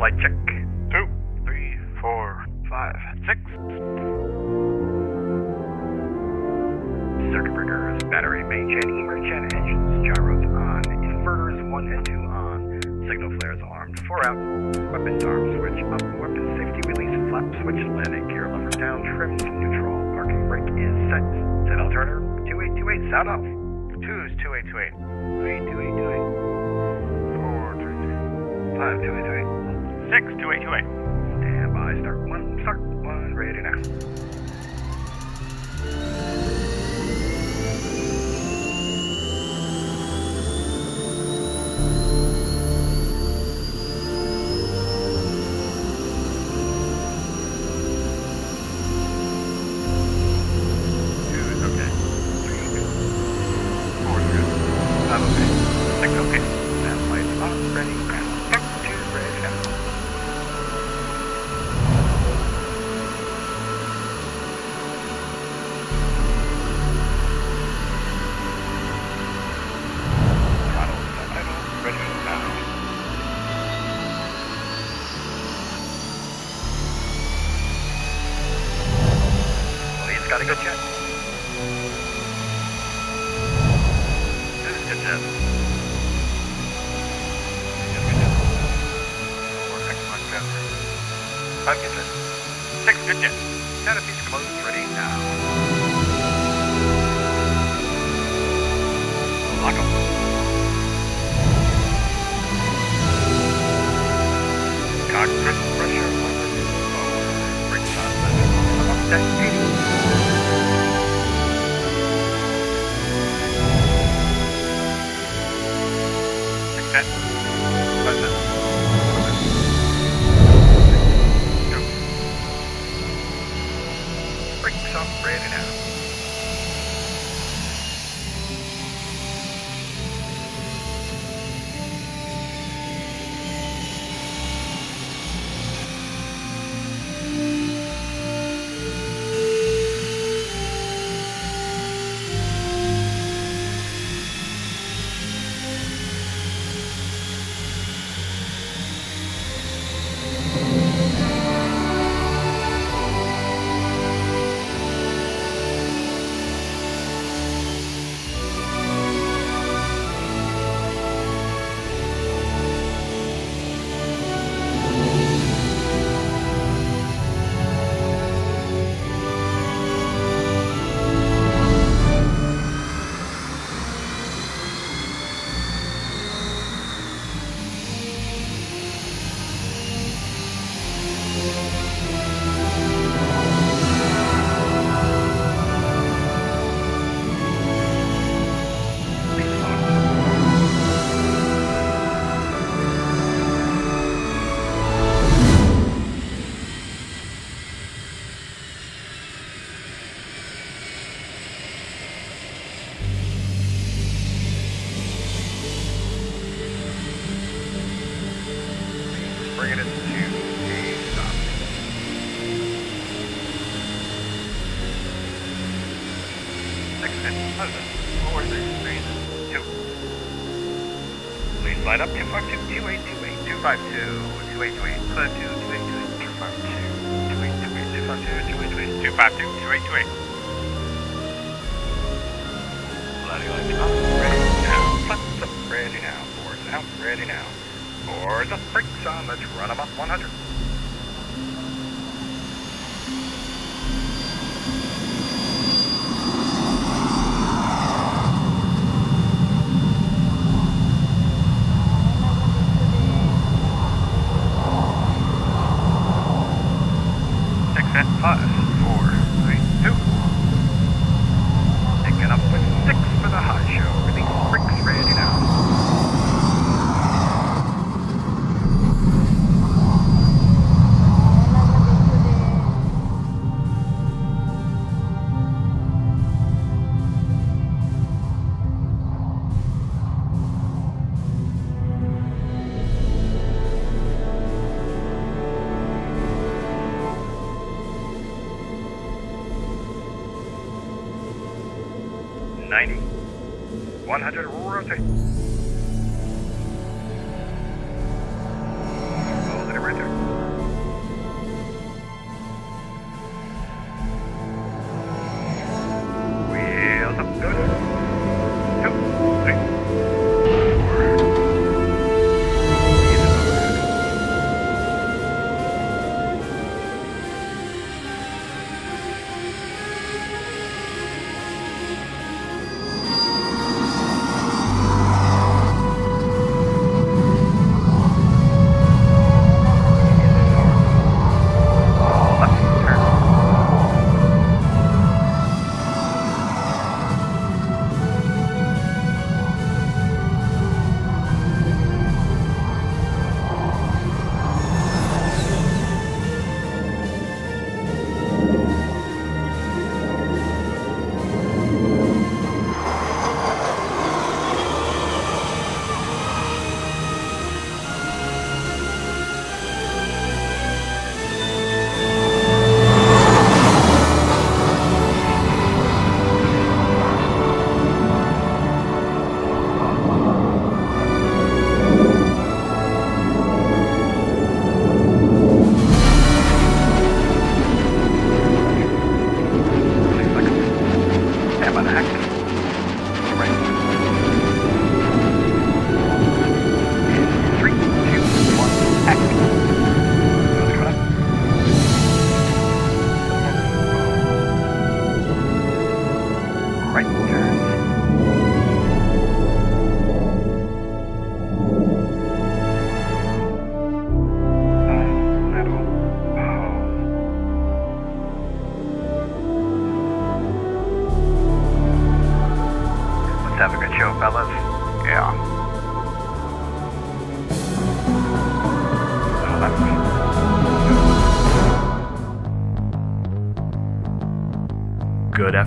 Light check. Two, three, four, five, six. Circuit breakers, battery main chain, emergency chain, engines, gyros on, inverters one and two on, signal flares armed, four out, weapons arm switch up, weapon safety release flap switch landing gear lever down, trim neutral, parking brake is set, set alternator, 2828, sound off. Two's 2828, three 2828, four 2828, five 2828. 62828. got a good jet.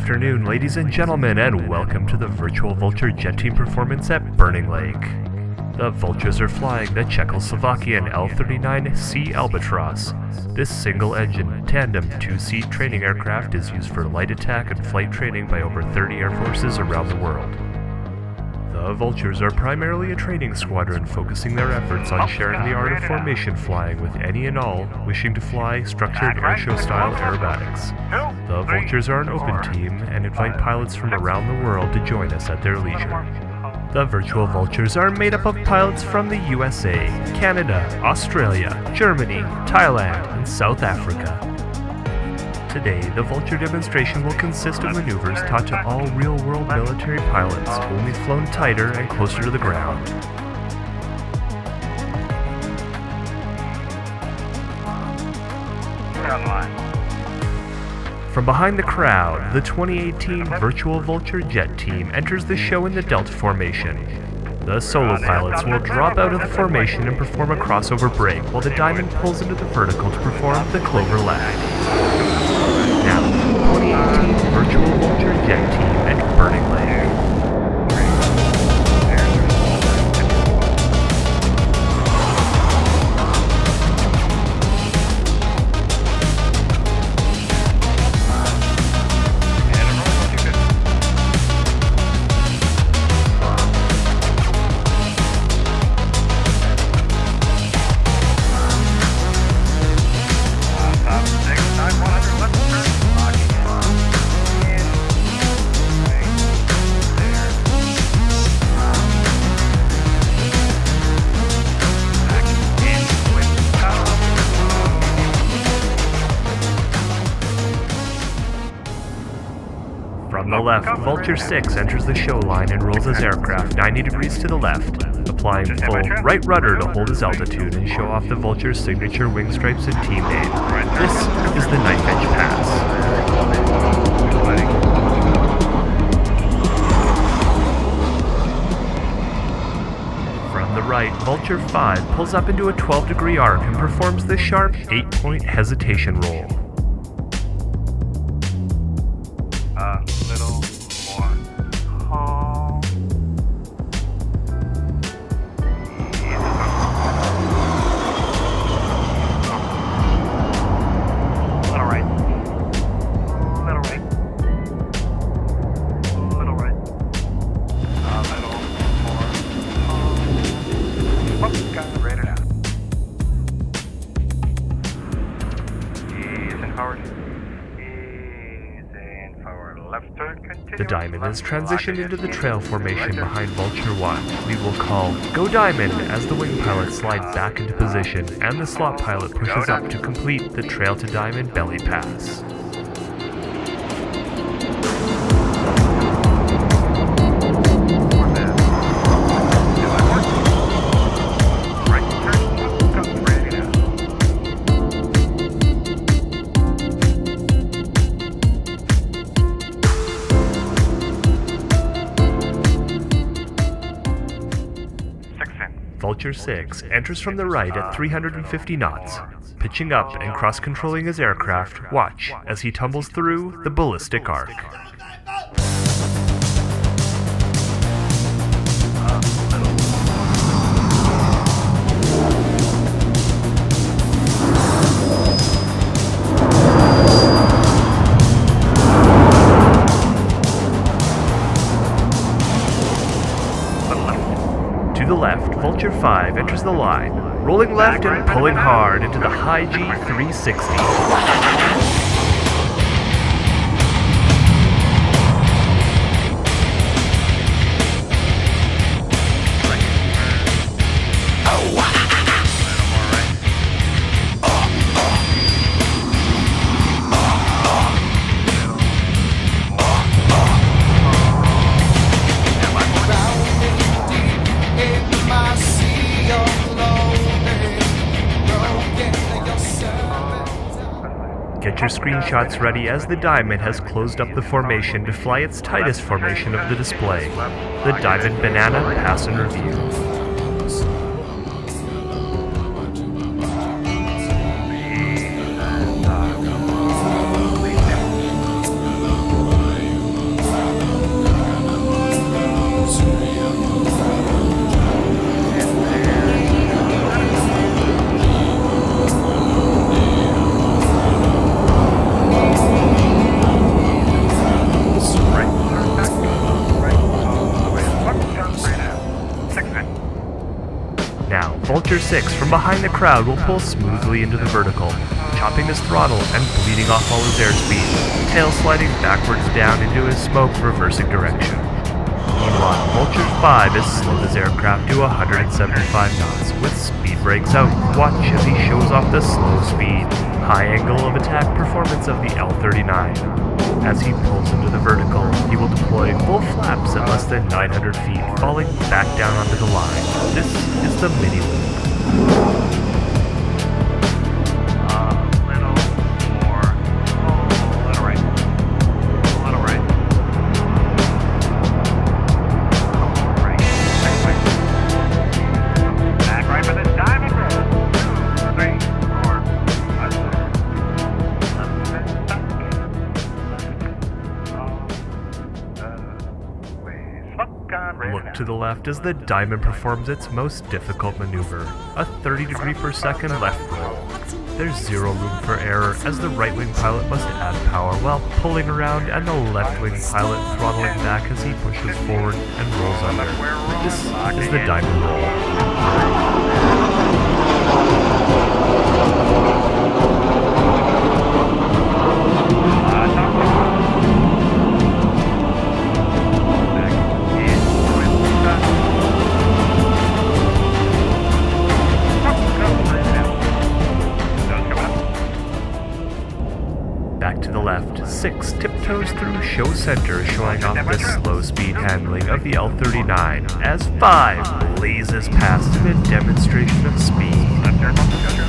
Afternoon, ladies and gentlemen, and welcome to the Virtual Vulture Jet Team performance at Burning Lake. The Vultures are flying the Czechoslovakian L-39C Albatross. This single-engine, tandem, two-seat training aircraft is used for light attack and flight training by over 30 air forces around the world. The Vultures are primarily a training squadron focusing their efforts on sharing the art of formation flying with any and all wishing to fly structured airshow style aerobatics. The Vultures are an open team and invite pilots from around the world to join us at their leisure. The Virtual Vultures are made up of pilots from the USA, Canada, Australia, Germany, Thailand, and South Africa. Today, the Vulture demonstration will consist of maneuvers taught to all real-world military pilots, only flown tighter and closer to the ground. From behind the crowd, the 2018 Virtual Vulture Jet Team enters the show in the Delta formation. The solo pilots will drop out of the formation and perform a crossover break while the Diamond pulls into the vertical to perform the Clover Left. Now, 2018 Jet Team at Burning Lake. Vulture 6 enters the show line and rolls his aircraft 90 degrees to the left, applying full right rudder to hold his altitude and show off the Vulture's signature wing stripes and team name. This is the Knife Edge Pass. From the right, Vulture 5 pulls up into a 12 degree arc and performs the sharp 8 point hesitation roll. Diamond transitioned into the trail formation behind Vulture 1. We will call Go Diamond as the wing pilot slides back into position and the slot pilot pushes up to complete the trail to diamond belly pass. Vulture 6 enters from the right at 350 knots, pitching up and cross controlling his aircraft. Watch as he tumbles through the ballistic arc. Vulture 5 enters the line, rolling left and pulling hard into the high G360. Screenshots ready as the Diamond has closed up the formation to fly its tightest formation of the display, the Diamond Banana Pass and Review. Behind the crowd will pull smoothly into the vertical, chopping his throttle and bleeding off all his airspeed, tail sliding backwards down into his smoke reversing direction. Meanwhile, Vulture 5 has slowed his aircraft to 175 knots with speed brakes out. Watch as he shows off the slow speed, high angle of attack performance of the L-39. As he pulls into the vertical, he will deploy full flaps at less than 900 feet, falling back down onto the line. This is the mini left as the Diamond performs its most difficult maneuver, a 30 degree per second left roll. There's zero room for error as the right wing pilot must add power while pulling around and the left wing pilot throttling back as he pushes forward and rolls under. This is the Diamond roll. 6 tiptoes through show center showing off the slow speed handling of the L-39 as 5 blazes past in a demonstration of speed.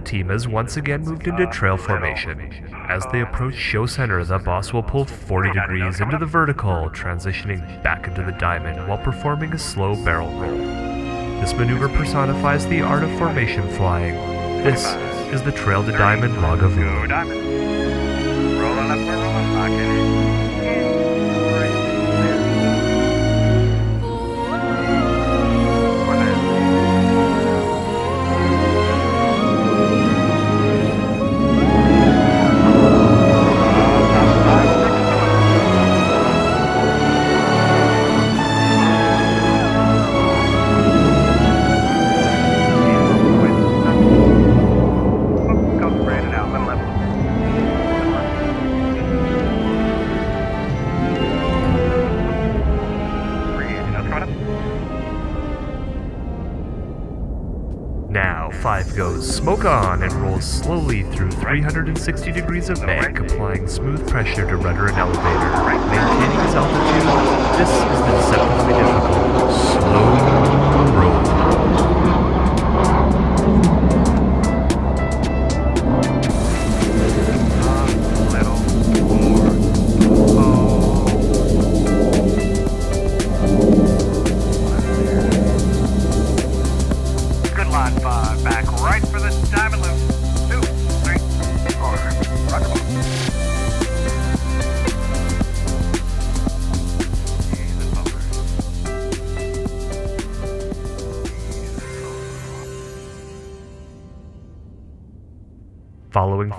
The team has once again moved into trail formation. As they approach show center, the boss will pull 40 degrees into the vertical, transitioning back into the diamond while performing a slow barrel roll. This maneuver personifies the art of formation flying. This is the Trail to Diamond Go Lagavulin. diamond. Smoke on and rolls slowly through 360 degrees of bank, applying smooth pressure to rudder and elevator, maintaining its altitude. This is the deceptively difficult. Slow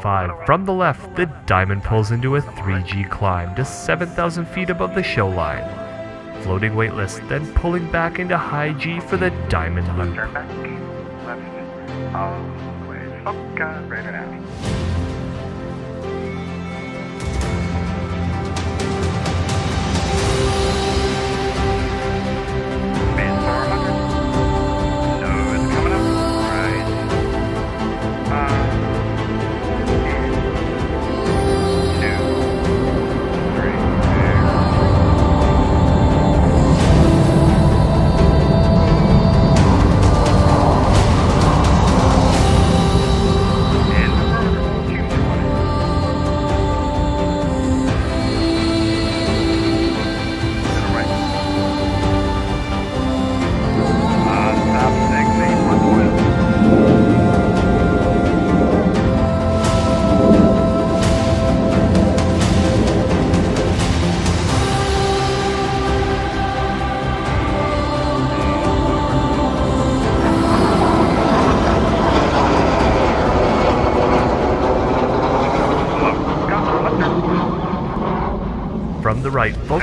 5, from the left, the diamond pulls into a 3G climb to 7,000 feet above the show line. Floating weightless, then pulling back into high G for the diamond loop.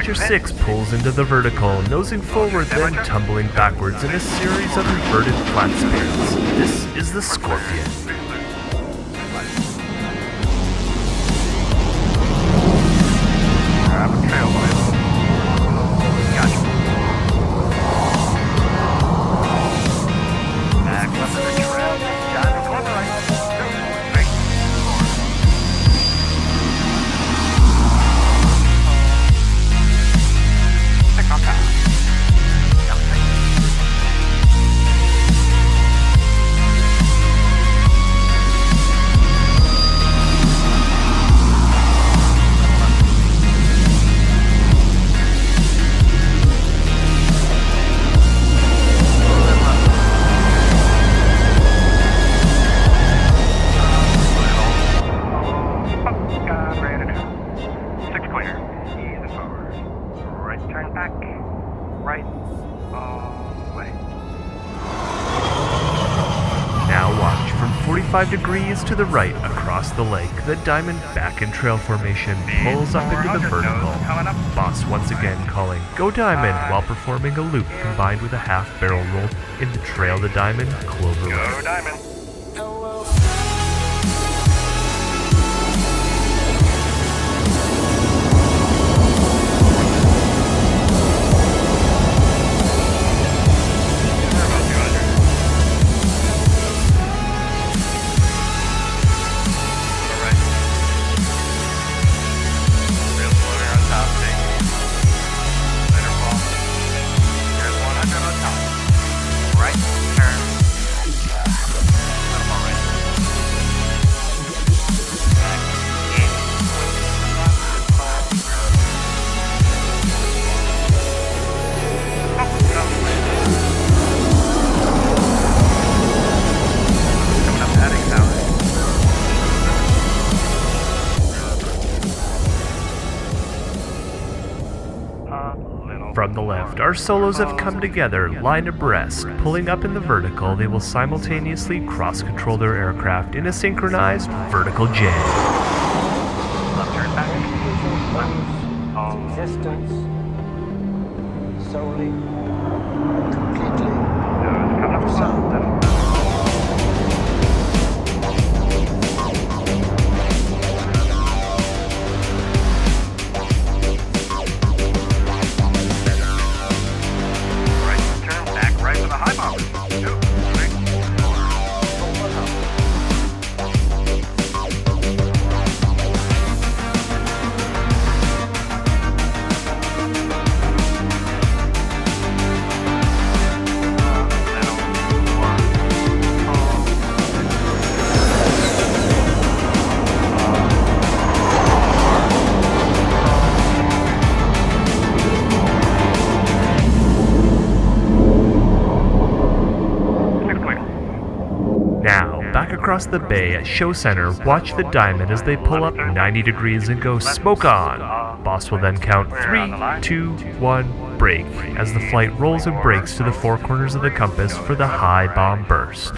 The 6 pulls into the vertical, nosing forward then tumbling backwards in a series of inverted flat spins. This is the Scorpion. 45 degrees to the right across the lake. The diamond back in trail formation pulls up into the 400 vertical. Boss once again calling Go Diamond while performing a loop combined with a half barrel roll in the trail the diamond clover left, our solos have come together, line abreast. Pulling up in the vertical, they will simultaneously cross control their aircraft in a synchronized vertical jam. Left turn back. Existence solely, across the bay at Show Center, watch the diamond as they pull up 90 degrees and go smoke on. Boss will then count 3, 2, 1, break, as the flight rolls and breaks to the four corners of the compass for the high bomb burst.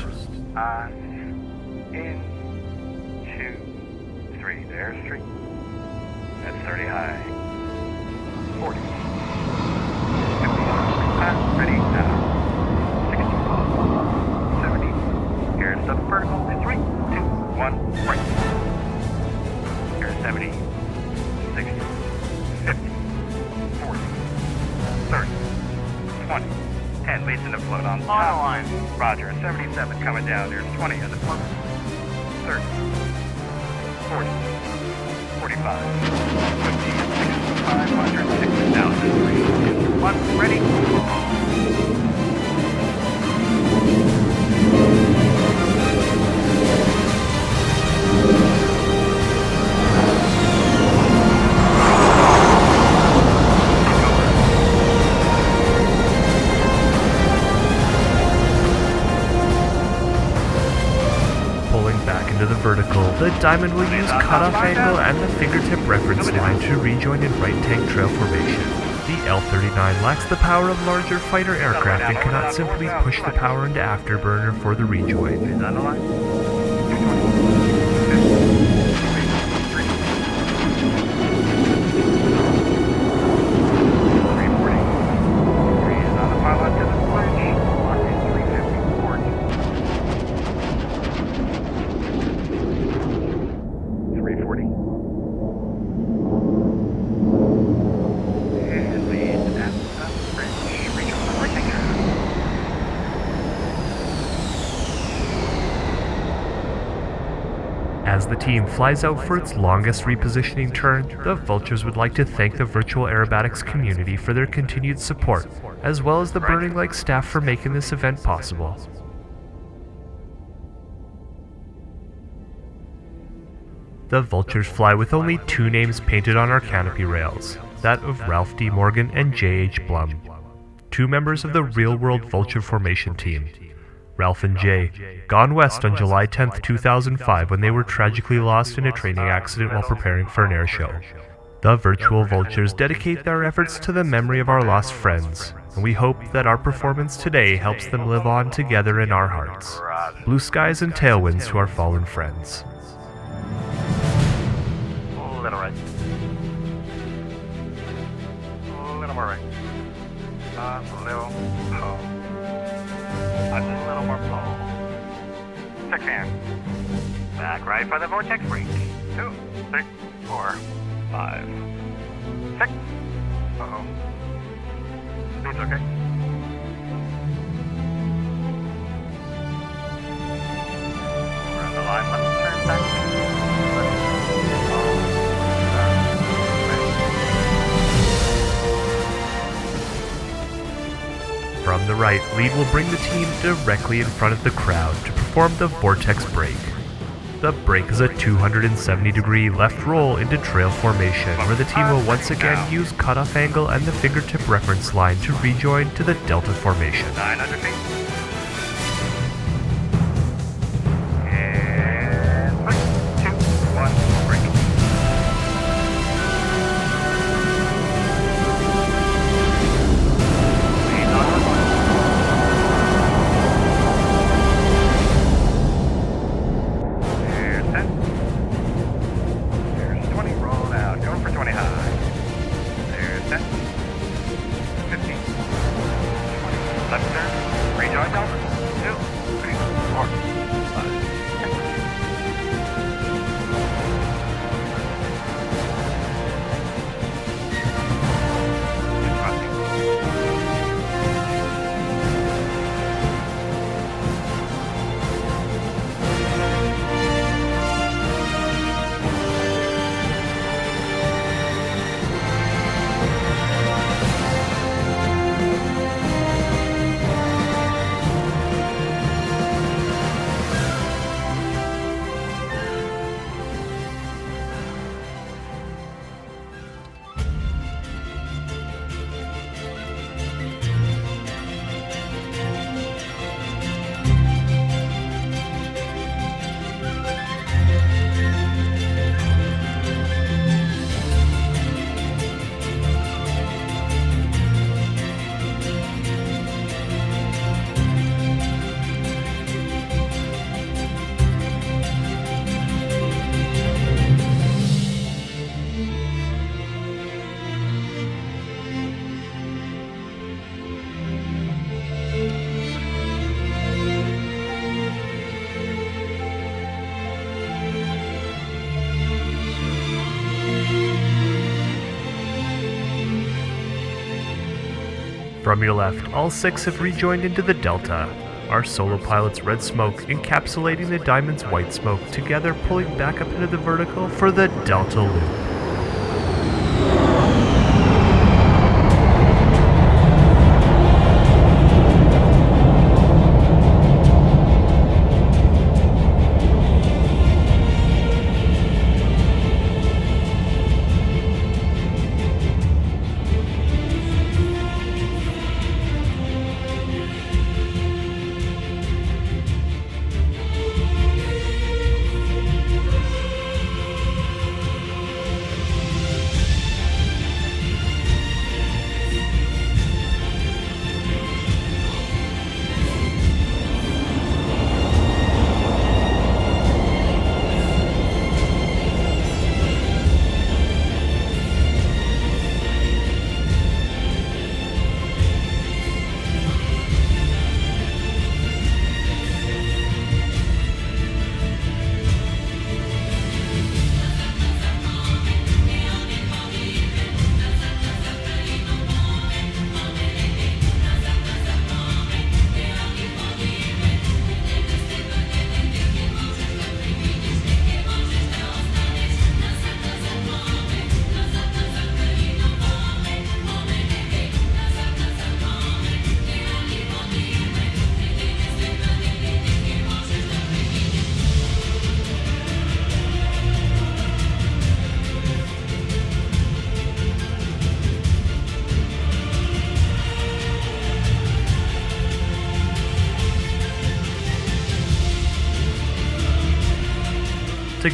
Into on top. line. Roger. 77 coming down. There's 20 at the float. 30. 40. 45. 50. 60. 500. 6,000. 3, 2, 1. Ready? The diamond will use cutoff angle and the fingertip reference line to rejoin in right tank trail formation. The L-39 lacks the power of larger fighter aircraft and cannot simply push the power into afterburner for the rejoin. Team flies out for its longest repositioning turn, the Vultures would like to thank the virtual aerobatics community for their continued support, as well as the Burning Lake staff for making this event possible. The Vultures fly with only two names painted on our canopy rails, that of Ralph D. Morgan and J.H. Blum, two members of the real world Vulture formation team. Ralph and Jay, gone west on July 10, 2005, when they were tragically lost in a training accident while preparing for an air show. The Virtual Vultures dedicate their efforts to the memory of our lost friends, and we hope that our performance today helps them live on together in our hearts. Blue skies and tailwinds to our fallen friends. Back right for the vortex break. Two, three, four, five, six. Uh-oh. Speed's okay. From the right, lead will bring the team directly in front of the crowd to perform the Vortex Break. The break is a 270 degree left roll into trail formation, where the team will once again use cutoff angle and the fingertip reference line to rejoin to the Delta formation. From your left, all six have rejoined into the Delta. Our solo pilot's red smoke encapsulating the Diamond's white smoke, together pulling back up into the vertical for the Delta loop.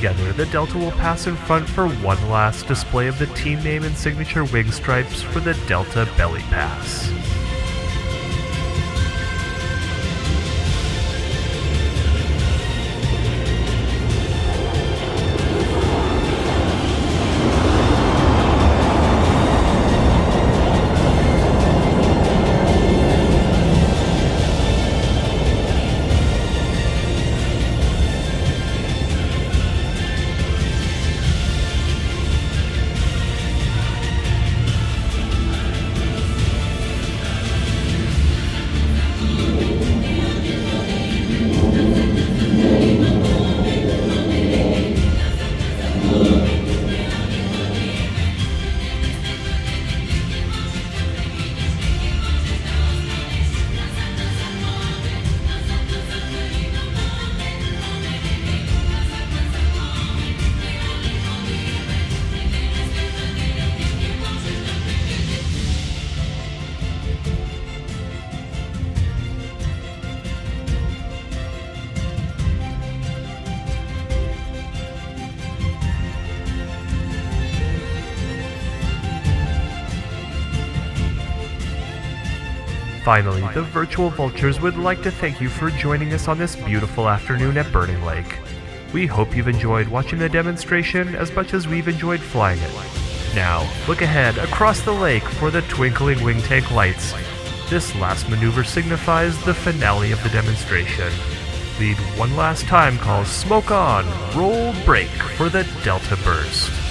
Together, the Delta will pass in front for one last display of the team name and signature wing stripes for the Delta Belly Pass. Finally, the Virtual Vultures would like to thank you for joining us on this beautiful afternoon at Burning Lake. We hope you've enjoyed watching the demonstration as much as we've enjoyed flying it. Now, look ahead across the lake for the twinkling wing tank lights. This last maneuver signifies the finale of the demonstration. Lead one last time calls Smoke On, Roll break for the Delta Burst.